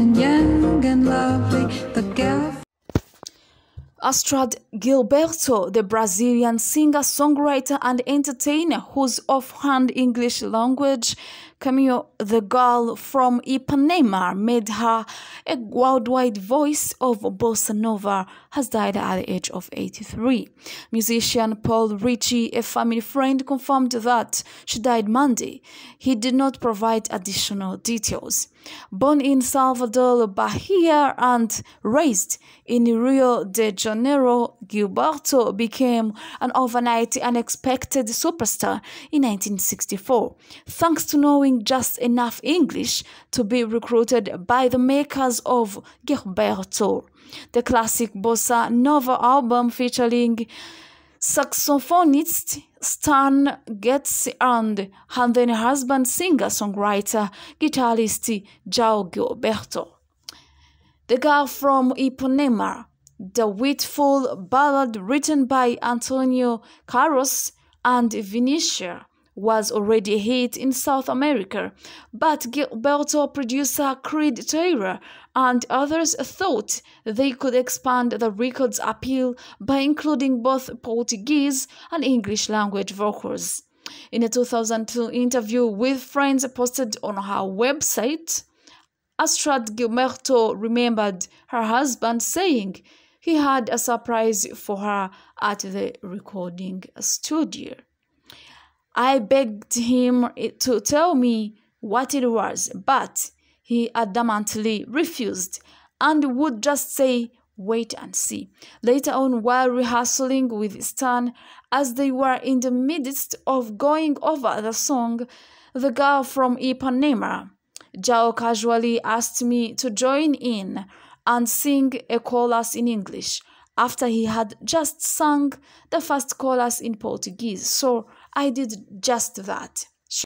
young and lovely, the girl Astrud Gilberto, the Brazilian singer, songwriter, and entertainer whose offhand English language cameo The Girl from Ipanema made her a worldwide voice of bossa nova, has died at the age of 83. Musician Paul Ricci, a family friend, confirmed that she died Monday. He did not provide additional details. Born in Salvador, Bahia, and raised in Rio de Janeiro, Gilberto became an overnight unexpected superstar in 1964, thanks to knowing just enough English to be recruited by the makers of Gilberto. The classic bossa nova album featuring saxophonist Stan Getz and her then husband singer songwriter guitarist João Gilberto. The Girl from Ipanema, the witful ballad written by Antonio Carlos and Vinicius was already a hit in South America, but Gilberto producer Creed Taylor and others thought they could expand the record's appeal by including both Portuguese and English language vocals. In a 2002 interview with friends posted on her website, Astrud Gilberto remembered her husband saying he had a surprise for her at the recording studio. I begged him to tell me what it was, but he adamantly refused and would just say, Wait and see. Later on, while rehearsing with Stan, as they were in the midst of going over the song, The Girl from Ipanema, João casually asked me to join in and sing a chorus in English after he had just sung the first chorus in Portuguese. So I did just that.